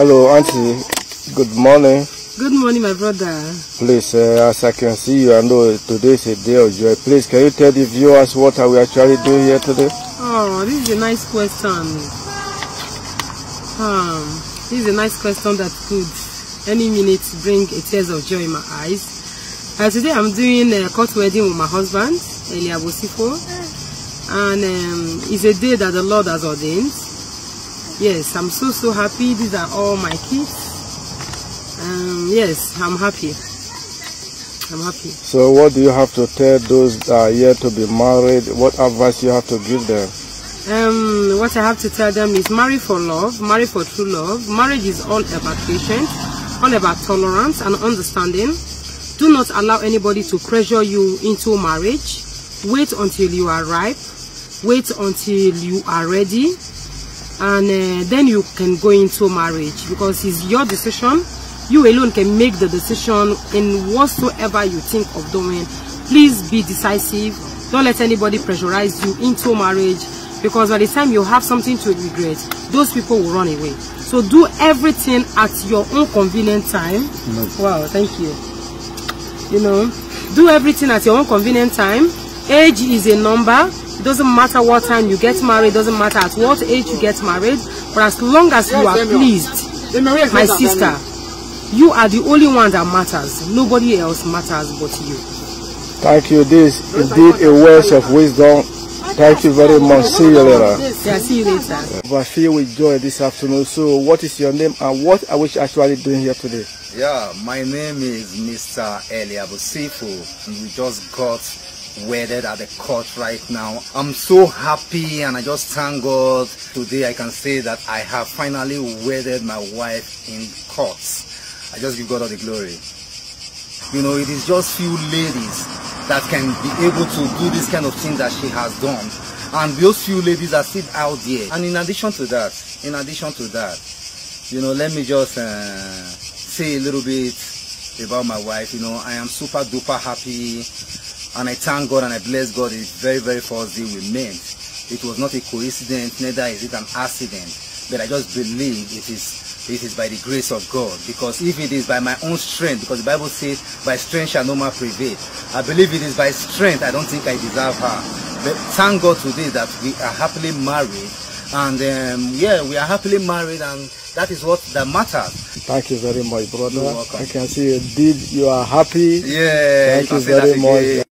Hello, Auntie. Good morning. Good morning, my brother. Please, uh, as I can see you, I know today is a day of joy. Please, can you tell the viewers what are we actually doing here today? Oh, this is a nice question. Um, this is a nice question that could any minute bring a tears of joy in my eyes. Uh, today I'm doing a court wedding with my husband, Elia Bosifo. And um, it's a day that the Lord has ordained. Yes, I'm so, so happy. These are all my kids. Um, yes, I'm happy. I'm happy. So what do you have to tell those that are yet to be married? What advice you have to give them? Um, what I have to tell them is marry for love, marry for true love. Marriage is all about patience, all about tolerance and understanding. Do not allow anybody to pressure you into marriage. Wait until you are ripe. Wait until you are ready. And uh, then you can go into marriage because it's your decision. You alone can make the decision in whatsoever you think of doing. Please be decisive. Don't let anybody pressurize you into marriage because by the time you have something to regret, those people will run away. So do everything at your own convenient time. No. Wow, thank you. You know, do everything at your own convenient time. Age is a number. It doesn't matter what time you get married, doesn't matter at what age you get married. But as long as you are pleased, my sister, you are the only one that matters. Nobody else matters but you. Thank you. This is indeed a words of wisdom. Thank you very much. See you later. Yeah, see you later. I feel with joy this afternoon. So what is your name and what are we actually doing here today? Yeah, my name is Mr. Eliabu Sifu. We just got wedded at the court right now. I'm so happy and I just thank God. Today I can say that I have finally wedded my wife in court. I just give God all the glory. You know, it is just few ladies that can be able to do this kind of thing that she has done. And those few ladies are still out there. And in addition to that, in addition to that, you know, let me just uh, say a little bit about my wife. You know, I am super duper happy and I thank God and I bless God. It's very, very first day we met. It was not a coincidence, neither is it an accident. But I just believe it is it is by the grace of God. Because if it is by my own strength, because the Bible says, by strength shall no man prevail. I believe it is by strength. I don't think I deserve her. But thank God today that we are happily married. And um, yeah, we are happily married and that is what that matters. Thank you very much, brother. I can see indeed you are happy. Yeah, Thank you very much.